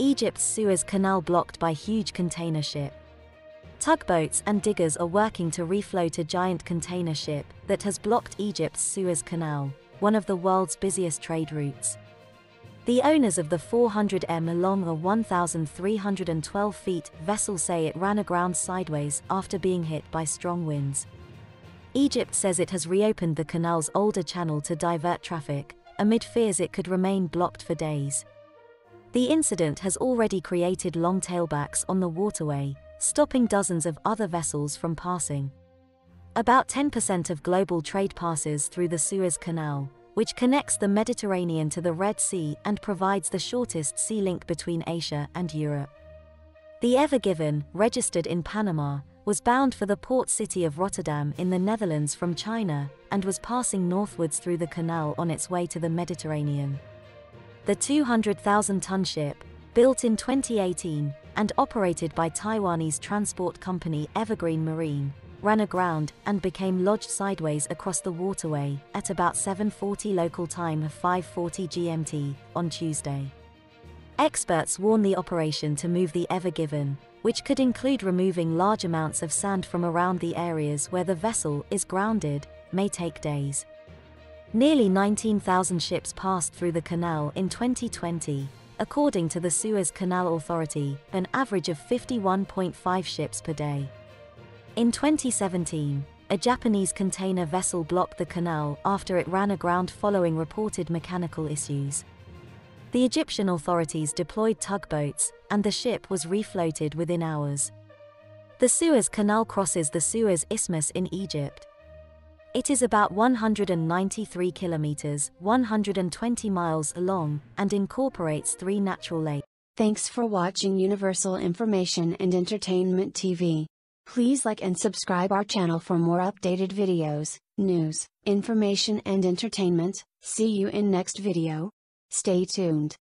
Egypt's Suez Canal blocked by huge container ship. Tugboats and diggers are working to refloat a giant container ship that has blocked Egypt's Suez Canal, one of the world's busiest trade routes. The owners of the 400m long or 1,312 feet vessel say it ran aground sideways after being hit by strong winds. Egypt says it has reopened the canal's older channel to divert traffic, amid fears it could remain blocked for days. The incident has already created long tailbacks on the waterway, stopping dozens of other vessels from passing. About 10% of global trade passes through the Suez Canal, which connects the Mediterranean to the Red Sea and provides the shortest sea link between Asia and Europe. The Ever Given, registered in Panama, was bound for the port city of Rotterdam in the Netherlands from China and was passing northwards through the canal on its way to the Mediterranean. The 200,000 ton ship, built in 2018 and operated by Taiwanese transport company Evergreen Marine, ran aground and became lodged sideways across the waterway at about 7:40 local time of 5:40 GMT on Tuesday. Experts warn the operation to move the Ever Given, which could include removing large amounts of sand from around the areas where the vessel is grounded, may take days. Nearly 19,000 ships passed through the canal in 2020, according to the Suez Canal Authority, an average of 51.5 ships per day. In 2017, a Japanese container vessel blocked the canal after it ran aground following reported mechanical issues. The Egyptian authorities deployed tugboats, and the ship was refloated within hours. The Suez Canal crosses the Suez Isthmus in Egypt, it is about 193 kilometers, 120 miles long, and incorporates three natural lakes. Thanks for watching Universal Information and Entertainment TV. Please like and subscribe our channel for more updated videos, news, information and entertainment. See you in next video. Stay tuned.